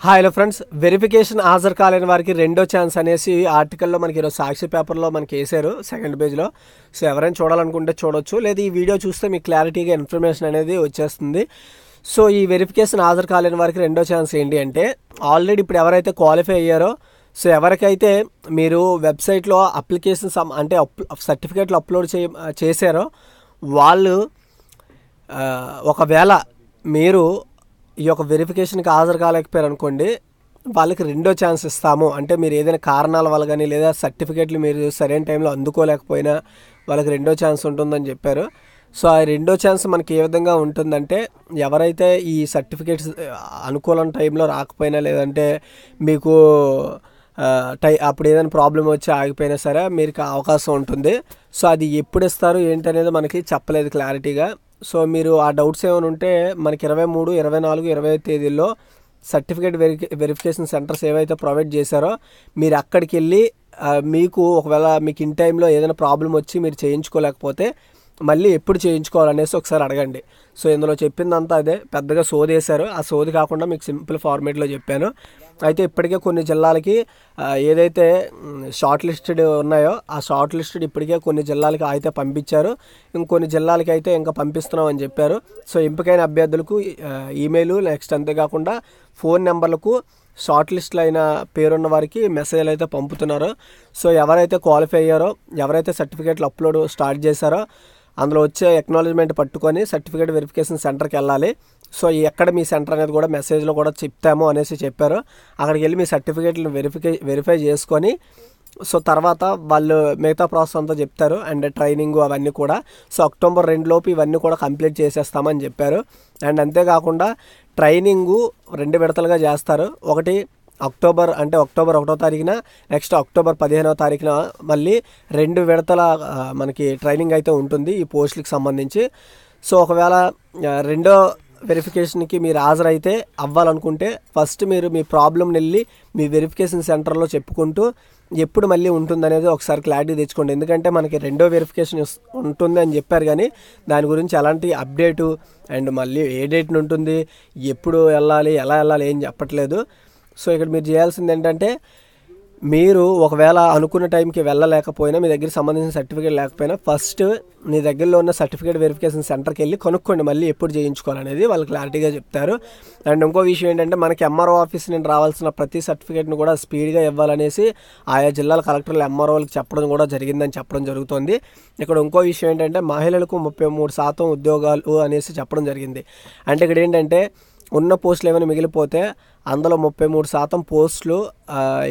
Hi hello friends verification హాజరు కాలేని వారికి రెండో ఛాన్స్ అనేసి ఆర్టికల్లో మనకి ఈరోజు సాక్షి పేపర్లో మనకి వేశారు సెకండ్ పేజ్లో సో ఎవరైనా చూడాలనుకుంటే చూడొచ్చు. లేదా ఈ వీడియో చూస్తే మీకు క్లారిటీగా ఇన్ఫర్మేషన్ అనేది వచ్చేస్తుంది. సో ఈ వెరిఫికేషన్ హాజరు కాలేని వారికి రెండో ఛాన్స్ ఏంటి అంటే ఆల్రెడీ ఇప్పుడు ఎవరైతే క్వాలిఫై అయ్యారో సో ఎవరికైతే మీరు వెబ్సైట్లో అప్లికేషన్ సమ్ అంటే సర్టిఫికేట్లు అప్లోడ్ చే చేశారో వాళ్ళు ఒకవేళ మీరు ఈ యొక్క వెరిఫికేషన్కి హాజరు కాలేకపోయారు అనుకోండి వాళ్ళకి రెండో ఛాన్స్ ఇస్తాము. అంటే మీరు ఏదైనా కారణాల వల్ల కానీ లేదా సర్టిఫికేట్లు మీరు సరైన టైంలో అందుకోలేకపోయినా వాళ్ళకి రెండో ఛాన్స్ ఉంటుందని చెప్పారు. సో ఆ రెండో ఛాన్స్ మనకి ఏ విధంగా ఉంటుందంటే ఎవరైతే ఈ సర్టిఫికేట్స్ అనుకూలం టైంలో రాకపోయినా లేదంటే మీకు టై అప్పుడు ఏదైనా ప్రాబ్లం వచ్చి ఆగిపోయినా సరే మీరు అవకాశం ఉంటుంది. సో అది ఎప్పుడు ఇస్తారు ఏంటనేది మనకి చెప్పలేదు క్లారిటీగా. సో మీరు ఆ డౌట్స్ ఏమైనా ఉంటే మనకి ఇరవై మూడు ఇరవై నాలుగు ఇరవై ఐదు తేదీల్లో సర్టిఫికేట్ వెరి వెరిఫికేషన్ సెంటర్స్ ఏవైతే ప్రొవైడ్ చేశారో మీరు అక్కడికి వెళ్ళి మీకు ఒకవేళ మీకు ఇన్ టైంలో ఏదైనా ప్రాబ్లం వచ్చి మీరు చేయించుకోలేకపోతే మళ్ళీ ఎప్పుడు చేయించుకోవాలనేసి ఒకసారి అడగండి. సో ఇందులో చెప్పిందంతా అదే. పెద్దగా సోది వేశారు ఆ సోది కాకుండా మీకు సింపుల్ ఫార్మేట్లో చెప్పాను. అయితే ఇప్పటికే కొన్ని జిల్లాలకి ఏదైతే షార్ట్ లిస్టెడ్ ఉన్నాయో ఆ షార్ట్ లిస్టెడ్ ఇప్పటికే కొన్ని జిల్లాలకి అయితే పంపించారు. ఇంకొన్ని జిల్లాలకి అయితే ఇంకా పంపిస్తున్నాం అని చెప్పారు. సో ఎంపికైన అభ్యర్థులకు ఈమెయిల్ నెక్స్ట్ అంతేకాకుండా ఫోన్ నెంబర్లకు షార్ట్ లిస్ట్లో అయిన పేరున్న వారికి మెసేజ్లు అయితే పంపుతున్నారు. సో ఎవరైతే క్వాలిఫై అయ్యారో ఎవరైతే సర్టిఫికేట్లు అప్లోడ్ స్టార్ట్ చేశారో అందులో వచ్చే ఎక్నాలజ్మెంట్ పట్టుకొని సర్టిఫికేట్ వెరిఫికేషన్ సెంటర్కి వెళ్ళాలి. సో ఎక్కడ మీ సెంటర్ అనేది కూడా మెసేజ్లో కూడా చెప్తాము అనేసి చెప్పారు. అక్కడికి వెళ్ళి మీ సర్టిఫికేట్లను వెరిఫికే వెరిఫై చేసుకొని సో తర్వాత వాళ్ళు మిగతా ప్రాసెస్ అంతా చెప్తారు అండ్ ట్రైనింగ్ అవన్నీ కూడా. సో అక్టోబర్ రెండు లోపు ఇవన్నీ కూడా కంప్లీట్ చేసేస్తామని చెప్పారు. అండ్ అంతేకాకుండా ట్రైనింగు రెండు విడతలుగా చేస్తారు. ఒకటి అక్టోబర్ అంటే అక్టోబర్ ఒకటో తారీఖున నెక్స్ట్ అక్టోబర్ పదిహేనవ తారీఖున మళ్ళీ రెండు విడతల మనకి ట్రైనింగ్ అయితే ఉంటుంది ఈ పోస్టులకు సంబంధించి. సో ఒకవేళ రెండో వెరిఫికేషన్కి మీరు హాజరైతే అవ్వాలనుకుంటే ఫస్ట్ మీరు మీ ప్రాబ్లమ్ని వెళ్ళి మీ వెరిఫికేషన్ సెంటర్లో చెప్పుకుంటూ ఎప్పుడు మళ్ళీ ఉంటుందనేది ఒకసారి క్లారిటీ తెచ్చుకోండి. ఎందుకంటే మనకి రెండో వెరిఫికేషన్ ఉంటుంది అని చెప్పారు కానీ దాని గురించి ఎలాంటి అప్డేటు అండ్ మళ్ళీ ఏ డేట్ ఉంటుంది ఎప్పుడు వెళ్ళాలి ఎలా వెళ్ళాలి ఏం చెప్పట్లేదు. సో ఇక్కడ మీరు చేయాల్సింది ఏంటంటే మీరు ఒకవేళ అనుకున్న టైంకి వెళ్ళలేకపోయినా మీ దగ్గర సంబంధించిన సర్టిఫికేట్ లేకపోయినా ఫస్ట్ మీ దగ్గరలో ఉన్న సర్టిఫికేట్ వెరిఫికేషన్ సెంటర్కి వెళ్ళి కొనుక్కోండి మళ్ళీ ఎప్పుడు చేయించుకోవాలనేది వాళ్ళు క్లారిటీగా చెప్తారు. అండ్ ఇంకో విషయం ఏంటంటే మనకి ఎంఆర్ఓ ఆఫీస్ నుండి రావాల్సిన ప్రతి సర్టిఫికేట్ను కూడా స్పీడ్గా ఇవ్వాలనేసి ఆయా జిల్లాల కలెక్టర్లు ఎంఆర్ఓలకు చెప్పడం కూడా జరిగిందని చెప్పడం జరుగుతుంది. ఇక్కడ ఇంకో విషయం ఏంటంటే మహిళలకు ముప్పై మూడు శాతం ఉద్యోగాలు అనేసి చెప్పడం జరిగింది. అంటే ఇక్కడ ఏంటంటే ఉన్న పోస్టులు ఏమైనా మిగిలిపోతే అందులో ముప్పై మూడు శాతం పోస్టులు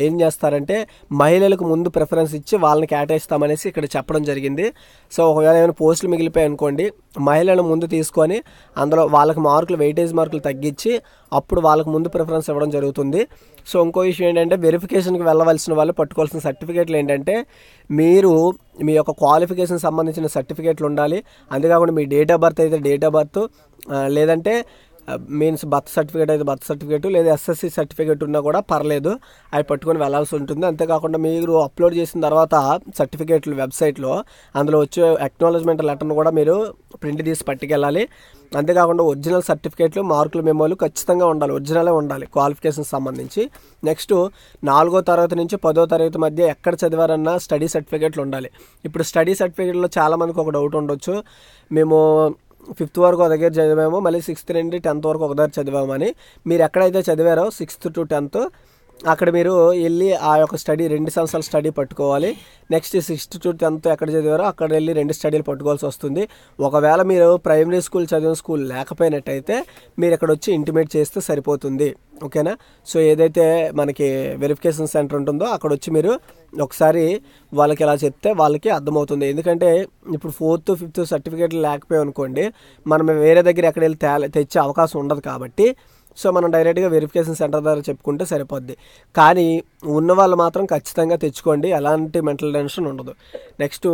ఏం చేస్తారంటే మహిళలకు ముందు ప్రిఫరెన్స్ ఇచ్చి వాళ్ళని కేటాయిస్తామనేసి ఇక్కడ చెప్పడం జరిగింది. సో ఒకవేళ ఏమైనా పోస్టులు మిగిలిపోయాయి అనుకోండి మహిళలను ముందు తీసుకొని అందులో వాళ్ళకి మార్కులు వెయిటేజ్ మార్కులు తగ్గించి అప్పుడు వాళ్ళకి ముందు ప్రిఫరెన్స్ ఇవ్వడం జరుగుతుంది. సో ఇంకో విషయం ఏంటంటే వెరిఫికేషన్కి వెళ్ళవలసిన వాళ్ళు పట్టుకోవాల్సిన సర్టిఫికేట్లు ఏంటంటే మీరు మీ యొక్క క్వాలిఫికేషన్ సంబంధించిన సర్టిఫికేట్లు ఉండాలి. అంతేకాకుండా మీ డేట్ ఆఫ్ బర్త్ అయితే డేట్ ఆఫ్ బర్త్ లేదంటే మీన్స్ బర్త్ సర్టిఫికేట్ అయితే బర్త్ సర్టిఫికేట్ లేదా ఎస్ఎస్సి సర్టిఫికేట్ ఉన్నా కూడా పర్లేదు అవి పట్టుకొని వెళ్ళాల్సి ఉంటుంది. అంతేకాకుండా మీరు అప్లోడ్ చేసిన తర్వాత సర్టిఫికేట్లు వెబ్సైట్లో అందులో వచ్చే అక్నాలజ్మెంట్ లెటర్ను కూడా మీరు ప్రింట్ తీసి పట్టుకెళ్ళాలి. అంతేకాకుండా ఒరిజినల్ సర్టిఫికేట్లు మార్కులు మెమోలు ఖచ్చితంగా ఉండాలి ఒరిజినలే ఉండాలి క్వాలిఫికేషన్ సంబంధించి. నెక్స్ట్ నాలుగో తరగతి నుంచి పదో తరగతి మధ్య ఎక్కడ చదివారన్నా స్టడీ సర్టిఫికేట్లు ఉండాలి. ఇప్పుడు స్టడీ సర్టిఫికేట్లో చాలామందికి ఒక డౌట్ ఉండొచ్చు. మేము ఫిఫ్త్ వరకు ఒక దగ్గర చదివాము. మళ్ళీ సిక్స్త్ నుండి టెన్త్ వరకు ఒక దగ్గర చదివామని. మీరు ఎక్కడైతే చదివారో సిక్స్త్ టు టెన్త్ అక్కడ మీరు వెళ్ళి ఆ యొక్క స్టడీ రెండు సంవత్సరాల స్టడీ పట్టుకోవాలి. నెక్స్ట్ సిక్స్త్ టు టెన్త్ ఎక్కడ చదివారో అక్కడ వెళ్ళి రెండు స్టడీలు పట్టుకోవాల్సి వస్తుంది. ఒకవేళ మీరు ప్రైమరీ స్కూల్ చదివిన స్కూల్ లేకపోయినట్టయితే మీరు ఇక్కడ వచ్చి ఇంటిమేట్ చేస్తే సరిపోతుంది. ఓకేనా? సో ఏదైతే మనకి వెరిఫికేషన్ సెంటర్ ఉంటుందో అక్కడ వచ్చి మీరు ఒకసారి వాళ్ళకి ఇలా చెప్తే వాళ్ళకి అర్థమవుతుంది. ఎందుకంటే ఇప్పుడు ఫోర్త్ ఫిఫ్త్ సర్టిఫికేట్లు లేకపోయాయి అనుకోండి మనం వేరే దగ్గర ఎక్కడ వెళ్ళి తెచ్చే అవకాశం ఉండదు కాబట్టి సో మనం డైరెక్ట్గా వెరిఫికేషన్ సెంటర్ ద్వారా చెప్పుకుంటే సరిపోద్ది. కానీ ఉన్న వాళ్ళు మాత్రం ఖచ్చితంగా తెచ్చుకోండి. ఎలాంటి మెంటల్ టెన్షన్ ఉండదు. నెక్స్ట్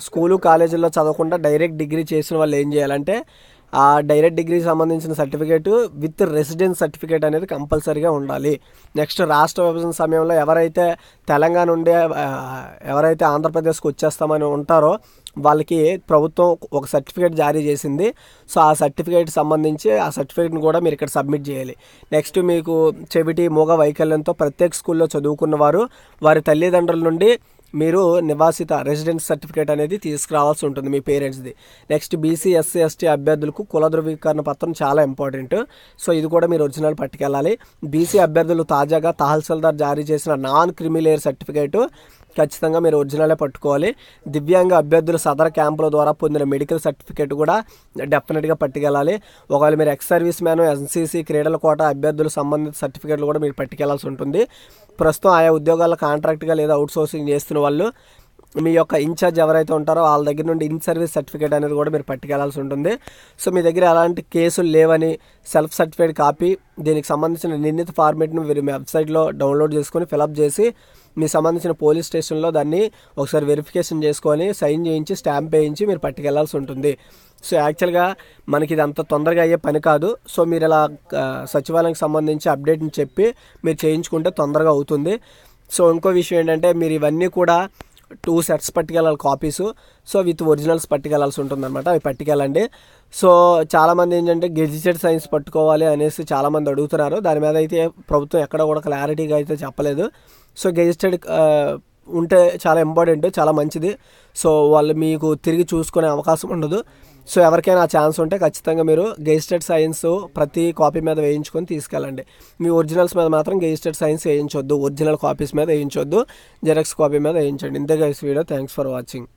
స్కూలు కాలేజీల్లో చదవకుండా డైరెక్ట్ డిగ్రీ చేసిన వాళ్ళు ఏం చేయాలంటే ఆ డైరెక్ట్ డిగ్రీకి సంబంధించిన సర్టిఫికేట్ విత్ రెసిడెన్స్ సర్టిఫికేట్ అనేది కంపల్సరీగా ఉండాలి. నెక్స్ట్ రాష్ట్ర విభజన సమయంలో ఎవరైతే తెలంగాణ ఉండే ఎవరైతే ఆంధ్రప్రదేశ్కి వచ్చేస్తామని ఉంటారో వాళ్ళకి ప్రభుత్వం ఒక సర్టిఫికేట్ జారీ చేసింది. సో ఆ సర్టిఫికేట్ సంబంధించి ఆ సర్టిఫికేట్ని కూడా మీరు ఇక్కడ సబ్మిట్ చేయాలి. నెక్స్ట్ మీకు చెవిటి మూగ వైకల్యంతో ప్రత్యేక స్కూల్లో చదువుకున్న వారు వారి తల్లిదండ్రుల నుండి మీరు నివాసిత రెసిడెన్స్ సర్టిఫికేట్ అనేది తీసుకురావాల్సి ఉంటుంది మీ పేరెంట్స్ది. నెక్స్ట్ బీసీ ఎస్సీ ఎస్టీ అభ్యర్థులకు కుల ధృవీకరణ పత్రం చాలా ఇంపార్టెంట్. సో ఇది కూడా మీరు ఒరిజినల్ పట్టుకెళ్ళాలి. బీసీ అభ్యర్థులు తాజాగా తహసీల్దార్ జారీ చేసిన నాన్ క్రిమిలేయర్ సర్టిఫికేట్ ఖచ్చితంగా మీరు ఒరిజినలే పట్టుకోవాలి. దివ్యాంగ అభ్యర్థులు సదర క్యాంపుల ద్వారా పొందిన మెడికల్ సర్టిఫికేట్ కూడా డెఫినెట్గా పట్టుకెళ్ళాలి. ఒకవేళ మీరు ఎక్స్ సర్వీస్ మ్యాన్ ఎన్సీసీ క్రీడల కోట అభ్యర్థుల సంబంధిత సర్టిఫికేట్లు కూడా మీరు పట్టుకెళ్ళాల్సి ఉంటుంది. ప్రస్తుతం ఆయా ఉద్యోగాల కాంట్రాక్ట్గా లేదా అవుట్సోర్సింగ్ చేస్తున్న వాళ్ళు మీ యొక్క ఇన్ఛార్జ్ ఎవరైతే ఉంటారో వాళ్ళ దగ్గర నుండి ఇన్ సర్వీస్ సర్టిఫికేట్ అనేది కూడా మీరు పట్టుకెళ్ళాల్సి ఉంటుంది. సో మీ దగ్గర ఎలాంటి కేసులు లేవని సెల్ఫ్ సర్టిఫికేట్ కాపీ దీనికి సంబంధించిన నిర్ణీత ఫార్మేట్ను మీరు మీ వెబ్సైట్లో డౌన్లోడ్ చేసుకొని ఫిలప్ చేసి మీ సంబంధించిన పోలీస్ స్టేషన్లో దాన్ని ఒకసారి వెరిఫికేషన్ చేసుకొని సైన్ చేయించి స్టాంప్ వేయించి మీరు పట్టుకెళ్ళాల్సి ఉంటుంది. సో యాక్చువల్గా మనకి ఇది అంత తొందరగా అయ్యే పని కాదు. సో మీరు ఇలా సచివాలయానికి సంబంధించి అప్డేట్ని చెప్పి మీరు చేయించుకుంటే తొందరగా అవుతుంది. సో ఇంకో విషయం ఏంటంటే మీరు ఇవన్నీ కూడా టూ సెట్స్ పట్టుకెళ్ళాలి కాపీస్ సో విత్ ఒరిజినల్స్ పట్టుకెళ్ళాల్సి ఉంటుంది అనమాట అవి పట్టుకెళ్ళండి. సో చాలామంది ఏంటంటే గెజిటెడ్ సైన్స్ పట్టుకోవాలి అనేసి చాలామంది అడుగుతున్నారు. దాని మీద అయితే ప్రభుత్వం ఎక్కడ కూడా క్లారిటీగా అయితే చెప్పలేదు. సో గెజిటెడ్ ఉంటే చాలా ఇంపార్టెంట్ చాలా మంచిది. సో వాళ్ళు మీకు తిరిగి చూసుకునే అవకాశం ఉండదు. సో ఎవరికైనా ఆ ఛాన్స్ ఉంటే ఖచ్చితంగా మీరు గెజిటెడ్ సైన్స్ ప్రతి కాపీ మీద వేయించుకొని తీసుకెళ్ళండి. మీ ఒరిజినల్స్ మీద మాత్రం గెజిటెడ్ సైన్స్ వేయించొద్దు. ఒరిజినల్ కాపీస్ మీద వేయించొద్దు. జెరాక్స్ కాపీ మీద వేయించండి. ఇంతే guys video. Thanks for watching